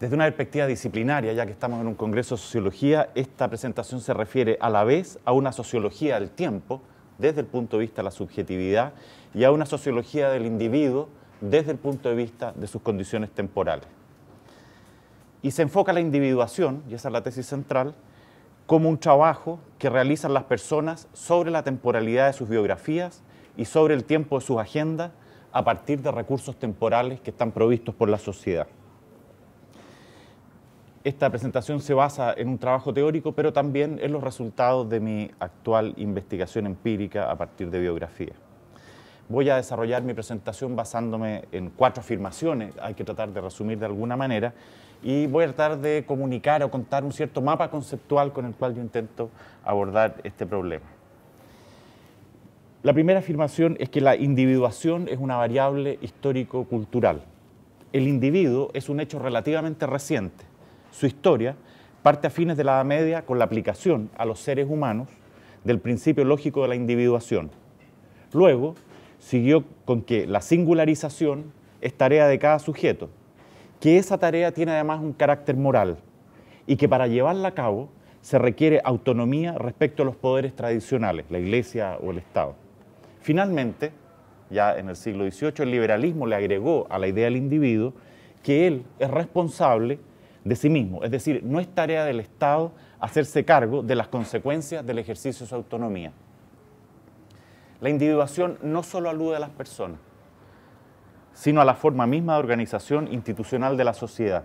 Desde una perspectiva disciplinaria, ya que estamos en un congreso de sociología, esta presentación se refiere a la vez a una sociología del tiempo, desde el punto de vista de la subjetividad, y a una sociología del individuo, desde el punto de vista de sus condiciones temporales. Y se enfoca la individuación, y esa es la tesis central, como un trabajo que realizan las personas sobre la temporalidad de sus biografías y sobre el tiempo de sus agendas a partir de recursos temporales que están provistos por la sociedad. Esta presentación se basa en un trabajo teórico, pero también en los resultados de mi actual investigación empírica a partir de biografía. Voy a desarrollar mi presentación basándome en cuatro afirmaciones, hay que tratar de resumir de alguna manera, y voy a tratar de comunicar o contar un cierto mapa conceptual con el cual yo intento abordar este problema. La primera afirmación es que la individuación es una variable histórico-cultural. El individuo es un hecho relativamente reciente. Su historia parte a fines de la Edad Media con la aplicación a los seres humanos del principio lógico de la individuación. Luego, siguió con que la singularización es tarea de cada sujeto, que esa tarea tiene además un carácter moral y que para llevarla a cabo se requiere autonomía respecto a los poderes tradicionales, la Iglesia o el Estado. Finalmente, ya en el siglo XVIII, el liberalismo le agregó a la idea del individuo que él es responsable de sí mismo, es decir, no es tarea del Estado hacerse cargo de las consecuencias del ejercicio de su autonomía. La individuación no solo alude a las personas, sino a la forma misma de organización institucional de la sociedad.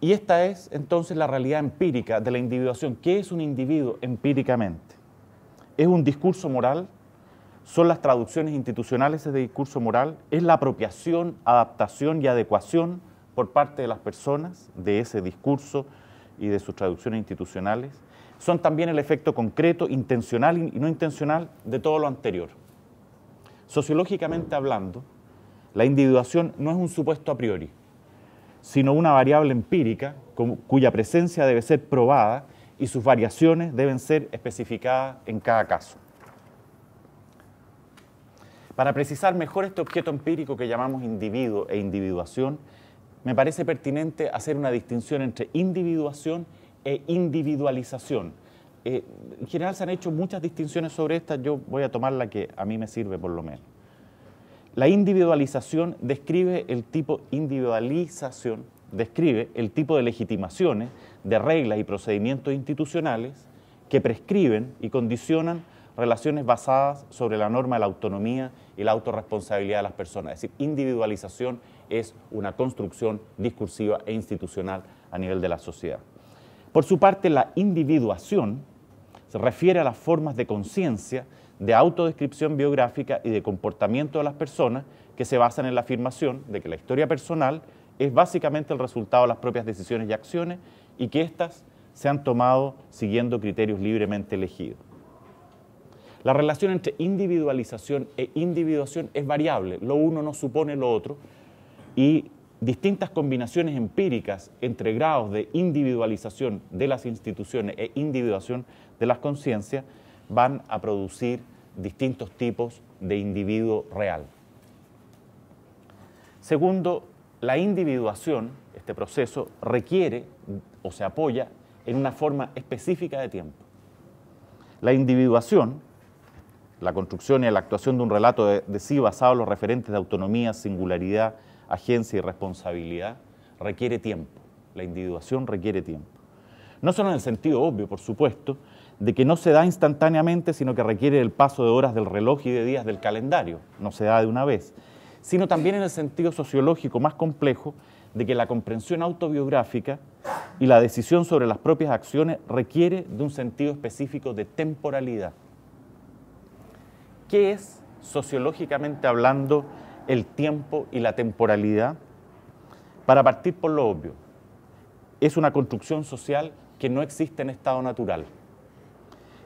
Y esta es entonces la realidad empírica de la individuación. ¿Qué es un individuo empíricamente? ¿Es un discurso moral? ¿Son las traducciones institucionales de discurso moral? ¿Es la apropiación, adaptación y adecuación por parte de las personas de ese discurso y de sus traducciones institucionales? son también el efecto concreto, intencional y no intencional de todo lo anterior. Sociológicamente hablando, la individuación no es un supuesto a priori, sino una variable empírica cuya presencia debe ser probada y sus variaciones deben ser especificadas en cada caso. Para precisar mejor este objeto empírico que llamamos individuo e individuación, me parece pertinente hacer una distinción entre individuación e individualización. Eh, en general se han hecho muchas distinciones sobre esta, yo voy a tomar la que a mí me sirve por lo menos. La individualización describe el tipo individualización, describe el tipo de legitimaciones, de reglas y procedimientos institucionales que prescriben y condicionan relaciones basadas sobre la norma de la autonomía y la autorresponsabilidad de las personas. Es decir, individualización es una construcción discursiva e institucional a nivel de la sociedad. Por su parte, la individuación se refiere a las formas de conciencia, de autodescripción biográfica y de comportamiento de las personas que se basan en la afirmación de que la historia personal es básicamente el resultado de las propias decisiones y acciones y que éstas se han tomado siguiendo criterios libremente elegidos. La relación entre individualización e individuación es variable, lo uno no supone lo otro y distintas combinaciones empíricas entre grados de individualización de las instituciones e individuación de las conciencias van a producir distintos tipos de individuo real. Segundo, la individuación, este proceso, requiere o se apoya en una forma específica de tiempo. La individuación, la construcción y la actuación de un relato de, de sí basado en los referentes de autonomía, singularidad, agencia y responsabilidad requiere tiempo. La individuación requiere tiempo. No solo en el sentido obvio, por supuesto, de que no se da instantáneamente, sino que requiere el paso de horas del reloj y de días del calendario, no se da de una vez, sino también en el sentido sociológico más complejo de que la comprensión autobiográfica y la decisión sobre las propias acciones requiere de un sentido específico de temporalidad. ¿Qué es, sociológicamente hablando, el tiempo y la temporalidad? Para partir por lo obvio, es una construcción social que no existe en estado natural.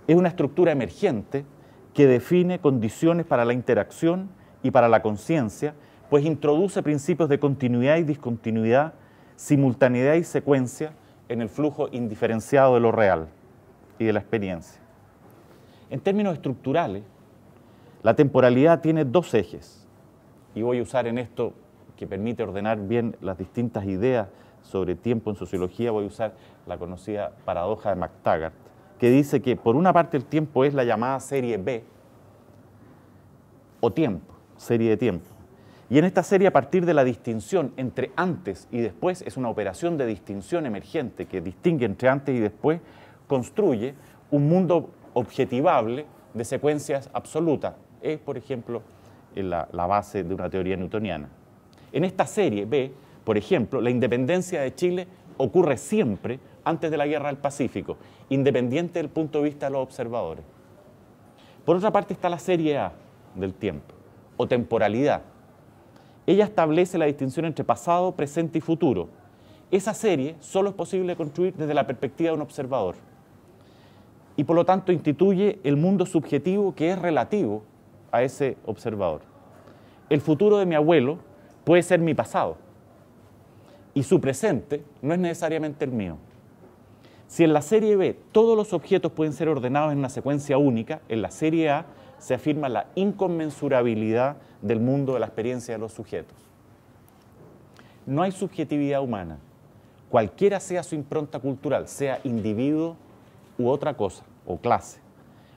Es una estructura emergente que define condiciones para la interacción y para la conciencia, pues introduce principios de continuidad y discontinuidad, simultaneidad y secuencia en el flujo indiferenciado de lo real y de la experiencia. En términos estructurales, la temporalidad tiene dos ejes, y voy a usar en esto que permite ordenar bien las distintas ideas sobre tiempo en sociología, voy a usar la conocida paradoja de McTaggart, que dice que por una parte el tiempo es la llamada serie B, o tiempo, serie de tiempo. Y en esta serie, a partir de la distinción entre antes y después, es una operación de distinción emergente que distingue entre antes y después, construye un mundo objetivable de secuencias absolutas. Es, por ejemplo, la, base de una teoría newtoniana. En esta serie B, por ejemplo, la independencia de Chile ocurre siempre antes de la Guerra del Pacífico, independiente del punto de vista de los observadores. Por otra parte está la serie A del tiempo, o temporalidad. Ella establece la distinción entre pasado, presente y futuro. Esa serie solo es posible construir desde la perspectiva de un observador. Y por lo tanto instituye el mundo subjetivo que es relativo a ese observador. El futuro de mi abuelo puede ser mi pasado y su presente no es necesariamente el mío. Si en la serie B todos los objetos pueden ser ordenados en una secuencia única, en la serie A se afirma la inconmensurabilidad del mundo de la experiencia de los sujetos. No hay subjetividad humana, cualquiera sea su impronta cultural, sea individuo u otra cosa, o clase.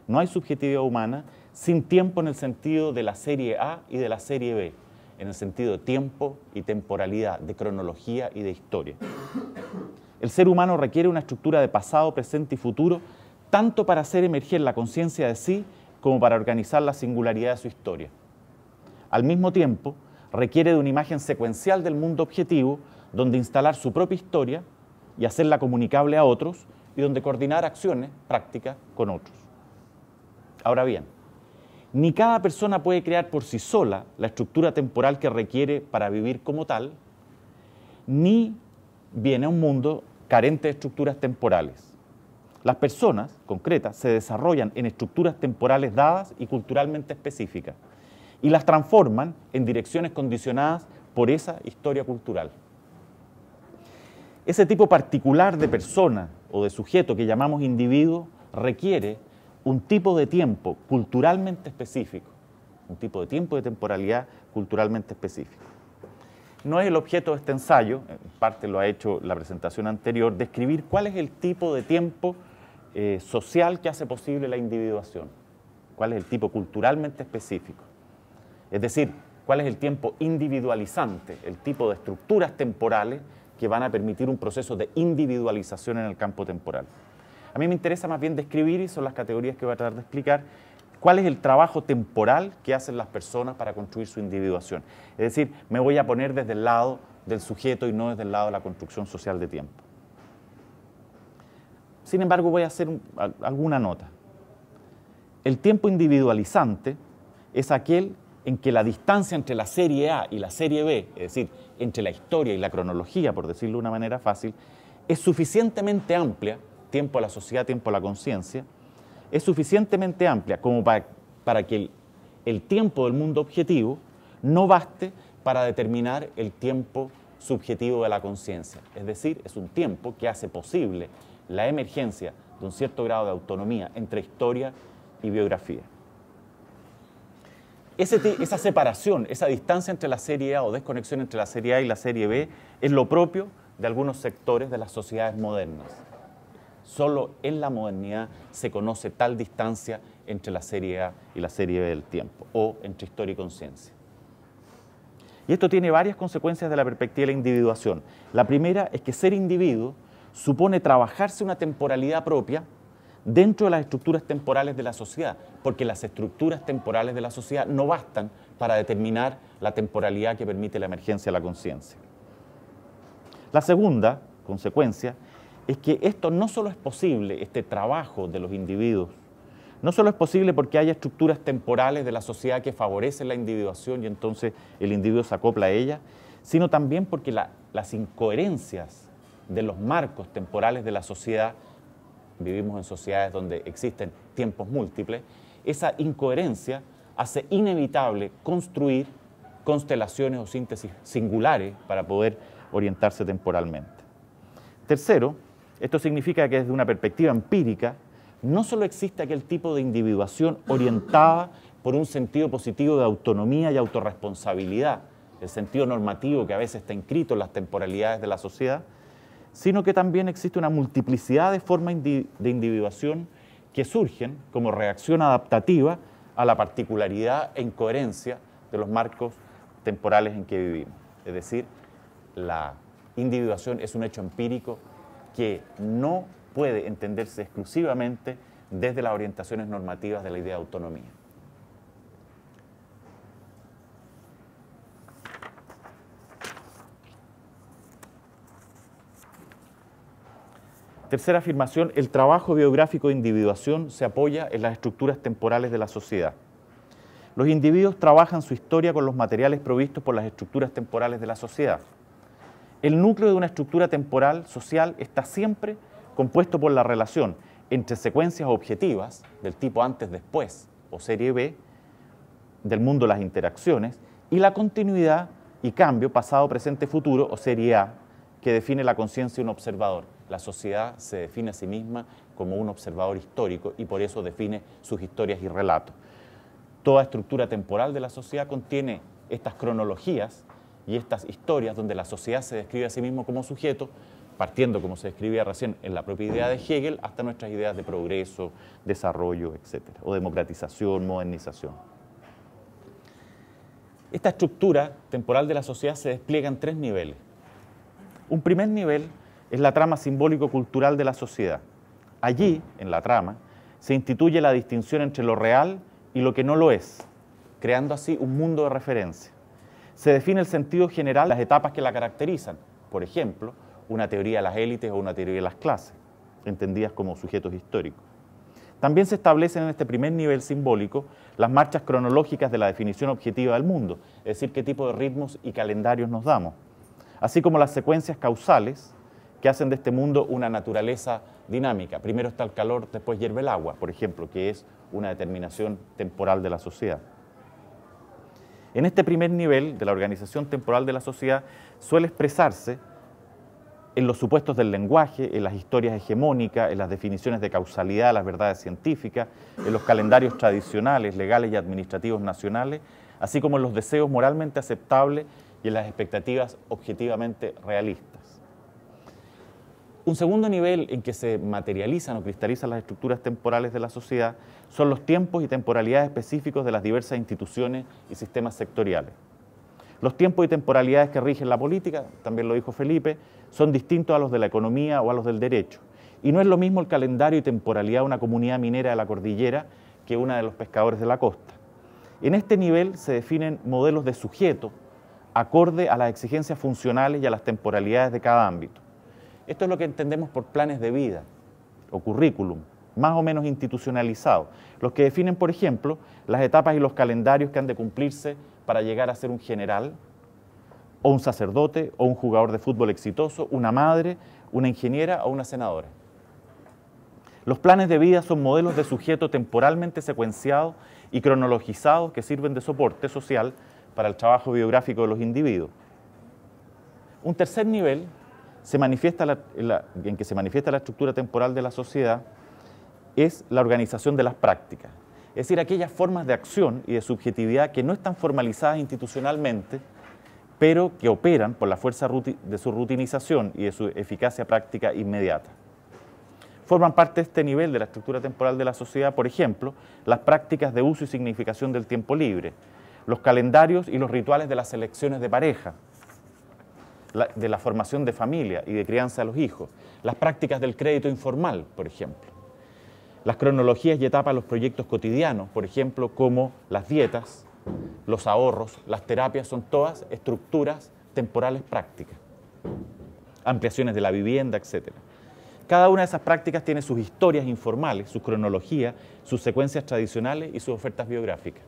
No hay subjetividad humana sin tiempo en el sentido de la serie A y de la serie B en el sentido de tiempo y temporalidad, de cronología y de historia. El ser humano requiere una estructura de pasado, presente y futuro, tanto para hacer emerger la conciencia de sí como para organizar la singularidad de su historia. Al mismo tiempo, requiere de una imagen secuencial del mundo objetivo, donde instalar su propia historia y hacerla comunicable a otros, y donde coordinar acciones prácticas con otros. Ahora bien, ni cada persona puede crear por sí sola la estructura temporal que requiere para vivir como tal, ni viene a un mundo carente de estructuras temporales. Las personas concretas se desarrollan en estructuras temporales dadas y culturalmente específicas y las transforman en direcciones condicionadas por esa historia cultural. Ese tipo particular de persona o de sujeto que llamamos individuo requiere un tipo de tiempo culturalmente específico, un tipo de tiempo de temporalidad culturalmente específico. No es el objeto de este ensayo, en parte lo ha hecho la presentación anterior, describir cuál es el tipo de tiempo eh, social que hace posible la individuación, cuál es el tipo culturalmente específico. Es decir, cuál es el tiempo individualizante, el tipo de estructuras temporales que van a permitir un proceso de individualización en el campo temporal. A mí me interesa más bien describir, y son las categorías que voy a tratar de explicar, cuál es el trabajo temporal que hacen las personas para construir su individuación. Es decir, me voy a poner desde el lado del sujeto y no desde el lado de la construcción social de tiempo. Sin embargo, voy a hacer alguna nota. El tiempo individualizante es aquel en que la distancia entre la serie A y la serie B, es decir, entre la historia y la cronología, por decirlo de una manera fácil, es suficientemente amplia tiempo a la sociedad, tiempo a la conciencia, es suficientemente amplia como para, que el, tiempo del mundo objetivo no baste para determinar el tiempo subjetivo de la conciencia. Es decir, es un tiempo que hace posible la emergencia de un cierto grado de autonomía entre historia y biografía. esa separación, esa distancia entre la serie A o desconexión entre la serie A y la serie B es lo propio de algunos sectores de las sociedades modernas. Solo en la modernidad se conoce tal distancia entre la serie A y la serie B del tiempo, o entre historia y conciencia. Y esto tiene varias consecuencias de la perspectiva de la individuación. La primera es que ser individuo supone trabajarse una temporalidad propia dentro de las estructuras temporales de la sociedad, porque las estructuras temporales de la sociedad no bastan para determinar la temporalidad que permite la emergencia de la conciencia. La segunda consecuencia es que esto no solo es posible, este trabajo de los individuos, no solo es posible porque haya estructuras temporales de la sociedad que favorecen la individuación y entonces el individuo se acopla a ella, sino también porque las incoherencias de los marcos temporales de la sociedad, vivimos en sociedades donde existen tiempos múltiples, esa incoherencia hace inevitable construir constelaciones o síntesis singulares para poder orientarse temporalmente. Tercero, esto significa que desde una perspectiva empírica, no solo existe aquel tipo de individuación orientada por un sentido positivo de autonomía y autorresponsabilidad, es el sentido normativo que a veces está inscrito en las temporalidades de la sociedad, sino que también existe una multiplicidad de formas de individuación que surgen como reacción adaptativa a la particularidad e incoherencia de los marcos temporales en que vivimos. Es decir, la individuación es un hecho empírico que no puede entenderse exclusivamente desde las orientaciones normativas de la idea de autonomía. Tercera afirmación, el trabajo biográfico de individuación se apoya en las estructuras temporales de la sociedad. Los individuos trabajan su historia con los materiales provistos por las estructuras temporales de la sociedad. El núcleo de una estructura temporal social está siempre compuesto por la relación entre secuencias objetivas del tipo antes-después o serie B del mundo las interacciones y la continuidad y cambio pasado, presente, futuro o serie A que define la conciencia de un observador. La sociedad se define a sí misma como un observador histórico y por eso define sus historias y relatos. Toda estructura temporal de la sociedad contiene estas cronologías y estas historias donde la sociedad se describe a sí mismo como sujeto, partiendo, como se describía recién, en la propia idea de Hegel, hasta nuestras ideas de progreso, desarrollo, etc., o democratización, modernización. Esta estructura temporal de la sociedad se despliega en tres niveles. Un primer nivel es la trama simbólico-cultural de la sociedad. Allí, en la trama, se instituye la distinción entre lo real y lo que no lo es, creando así un mundo de referencia. Se define el sentido general las etapas que la caracterizan, por ejemplo, una teoría de las élites o una teoría de las clases, entendidas como sujetos históricos. También se establecen en este primer nivel simbólico las marchas cronológicas de la definición objetiva del mundo, es decir, qué tipo de ritmos y calendarios nos damos, así como las secuencias causales que hacen de este mundo una naturaleza dinámica. Primero está el calor, después hierve el agua, por ejemplo, que es una determinación temporal de la sociedad. En este primer nivel de la organización temporal de la sociedad suele expresarse en los supuestos del lenguaje, en las historias hegemónicas, en las definiciones de causalidad, las verdades científicas, en los calendarios tradicionales, legales y administrativos nacionales, así como en los deseos moralmente aceptables y en las expectativas objetivamente realistas. Un segundo nivel en que se materializan o cristalizan las estructuras temporales de la sociedad son los tiempos y temporalidades específicos de las diversas instituciones y sistemas sectoriales. Los tiempos y temporalidades que rigen la política, también lo dijo Felipe, son distintos a los de la economía o a los del derecho. Y no es lo mismo el calendario y temporalidad de una comunidad minera de la cordillera que una de los pescadores de la costa. En este nivel se definen modelos de sujeto acorde a las exigencias funcionales y a las temporalidades de cada ámbito. Esto es lo que entendemos por planes de vida o currículum, más o menos institucionalizados, los que definen, por ejemplo, las etapas y los calendarios que han de cumplirse para llegar a ser un general, o un sacerdote, o un jugador de fútbol exitoso, una madre, una ingeniera o una senadora. Los planes de vida son modelos de sujeto temporalmente secuenciados y cronologizados que sirven de soporte social para el trabajo biográfico de los individuos. Un tercer nivel se manifiesta en que se manifiesta la estructura temporal de la sociedad es la organización de las prácticas. Es decir, aquellas formas de acción y de subjetividad que no están formalizadas institucionalmente, pero que operan por la fuerza de su rutinización y de su eficacia práctica inmediata. Forman parte de este nivel de la estructura temporal de la sociedad, por ejemplo, las prácticas de uso y significación del tiempo libre, los calendarios y los rituales de las elecciones de pareja, de la formación de familia y de crianza de los hijos, las prácticas del crédito informal, por ejemplo las cronologías y etapas de los proyectos cotidianos, por ejemplo, como las dietas, los ahorros, las terapias, son todas estructuras temporales prácticas, ampliaciones de la vivienda, etc. Cada una de esas prácticas tiene sus historias informales, sus cronologías, sus secuencias tradicionales y sus ofertas biográficas.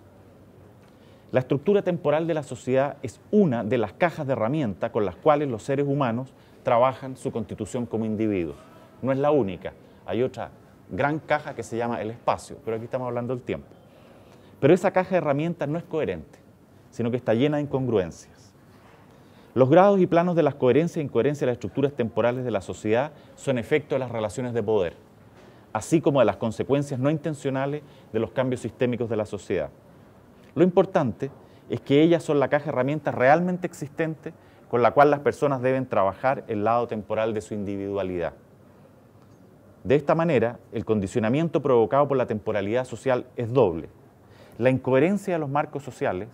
La estructura temporal de la sociedad es una de las cajas de herramientas con las cuales los seres humanos trabajan su constitución como individuos. No es la única, hay otra gran caja que se llama el espacio, pero aquí estamos hablando del tiempo. Pero esa caja de herramientas no es coherente, sino que está llena de incongruencias. Los grados y planos de las coherencias e incoherencias de las estructuras temporales de la sociedad son efecto de las relaciones de poder, así como de las consecuencias no intencionales de los cambios sistémicos de la sociedad. Lo importante es que ellas son la caja herramientas realmente existente con la cual las personas deben trabajar el lado temporal de su individualidad. De esta manera, el condicionamiento provocado por la temporalidad social es doble. La incoherencia de los marcos sociales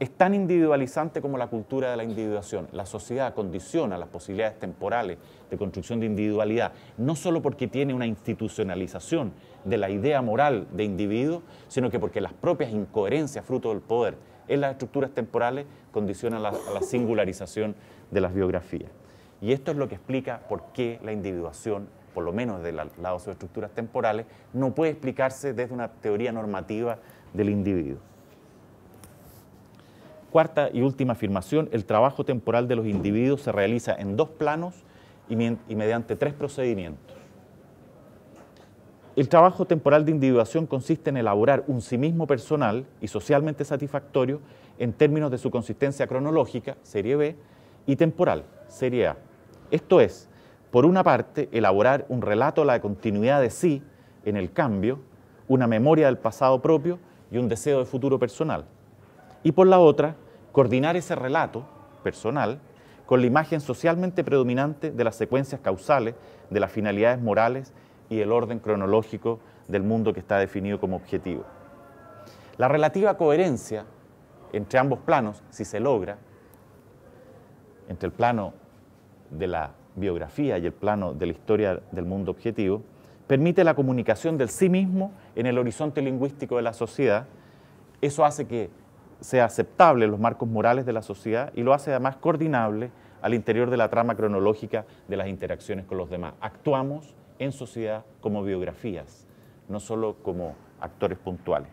es tan individualizante como la cultura de la individuación. La sociedad condiciona las posibilidades temporales de construcción de individualidad, no solo porque tiene una institucionalización de la idea moral de individuo, sino que porque las propias incoherencias fruto del poder en las estructuras temporales condicionan la, la singularización de las biografías. Y esto es lo que explica por qué la individuación, por lo menos del lado de sus estructuras temporales, no puede explicarse desde una teoría normativa del individuo. Cuarta y última afirmación, el trabajo temporal de los individuos se realiza en dos planos y, mediante tres procedimientos. El trabajo temporal de individuación consiste en elaborar un sí mismo personal y socialmente satisfactorio en términos de su consistencia cronológica, serie B, y temporal, serie A. Esto es, por una parte, elaborar un relato a la continuidad de sí en el cambio, una memoria del pasado propio y un deseo de futuro personal y por la otra, coordinar ese relato personal con la imagen socialmente predominante de las secuencias causales, de las finalidades morales y el orden cronológico del mundo que está definido como objetivo. La relativa coherencia entre ambos planos, si se logra, entre el plano de la biografía y el plano de la historia del mundo objetivo, permite la comunicación del sí mismo en el horizonte lingüístico de la sociedad. Eso hace que sea aceptable en los marcos morales de la sociedad y lo hace además coordinable al interior de la trama cronológica de las interacciones con los demás. Actuamos en sociedad como biografías, no solo como actores puntuales.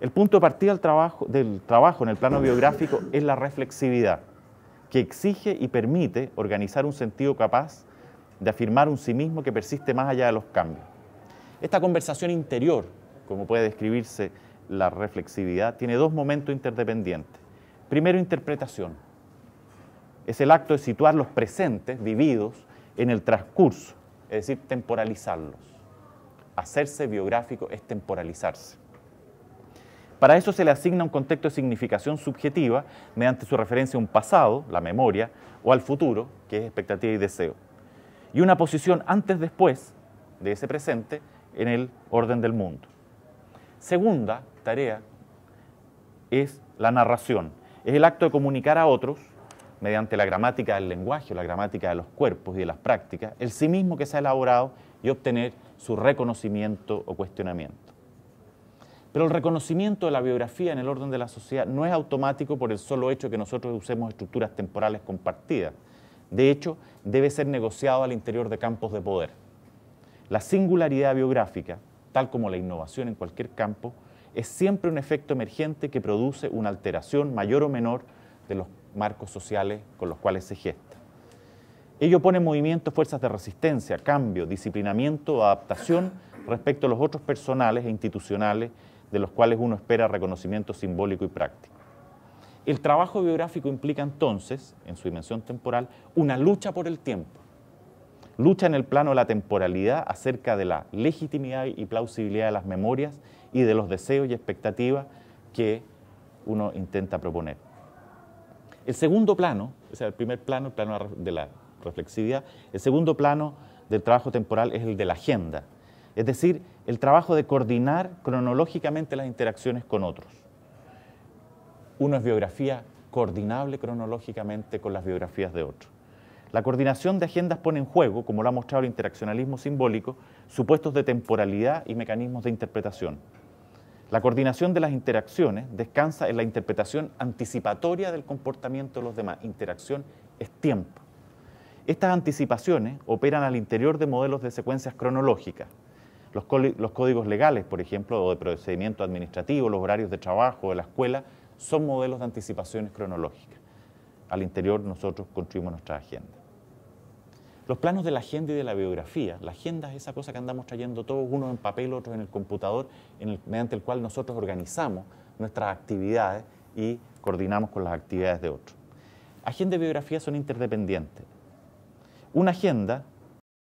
El punto de partida del trabajo, del trabajo en el plano biográfico es la reflexividad, que exige y permite organizar un sentido capaz de afirmar un sí mismo que persiste más allá de los cambios. Esta conversación interior, como puede describirse la reflexividad tiene dos momentos interdependientes. Primero, interpretación. Es el acto de situar los presentes vividos en el transcurso, es decir, temporalizarlos. Hacerse biográfico es temporalizarse. Para eso se le asigna un contexto de significación subjetiva mediante su referencia a un pasado, la memoria, o al futuro, que es expectativa y deseo. Y una posición antes-después de ese presente en el orden del mundo. Segunda, tarea es la narración. Es el acto de comunicar a otros, mediante la gramática del lenguaje la gramática de los cuerpos y de las prácticas, el sí mismo que se ha elaborado y obtener su reconocimiento o cuestionamiento. Pero el reconocimiento de la biografía en el orden de la sociedad no es automático por el solo hecho que nosotros usemos estructuras temporales compartidas. De hecho, debe ser negociado al interior de campos de poder. La singularidad biográfica, tal como la innovación en cualquier campo, es siempre un efecto emergente que produce una alteración mayor o menor de los marcos sociales con los cuales se gesta. Ello pone en movimiento fuerzas de resistencia, cambio, disciplinamiento adaptación respecto a los otros personales e institucionales de los cuales uno espera reconocimiento simbólico y práctico. El trabajo biográfico implica entonces, en su dimensión temporal, una lucha por el tiempo. Lucha en el plano de la temporalidad acerca de la legitimidad y plausibilidad de las memorias y de los deseos y expectativas que uno intenta proponer. El segundo plano, o sea, el primer plano, el plano de la reflexividad, el segundo plano del trabajo temporal es el de la agenda, es decir, el trabajo de coordinar cronológicamente las interacciones con otros. Uno es biografía coordinable cronológicamente con las biografías de otros. La coordinación de agendas pone en juego, como lo ha mostrado el interaccionalismo simbólico, supuestos de temporalidad y mecanismos de interpretación. La coordinación de las interacciones descansa en la interpretación anticipatoria del comportamiento de los demás. Interacción es tiempo. Estas anticipaciones operan al interior de modelos de secuencias cronológicas. Los, códigos legales, por ejemplo, o de procedimiento administrativo, los horarios de trabajo, de la escuela, son modelos de anticipaciones cronológicas. Al interior nosotros construimos nuestra agenda. Los planos de la agenda y de la biografía. La agenda es esa cosa que andamos trayendo todos, uno en papel, otro en el computador, mediante el cual nosotros organizamos nuestras actividades y coordinamos con las actividades de otros. Agenda y biografía son interdependientes. Una agenda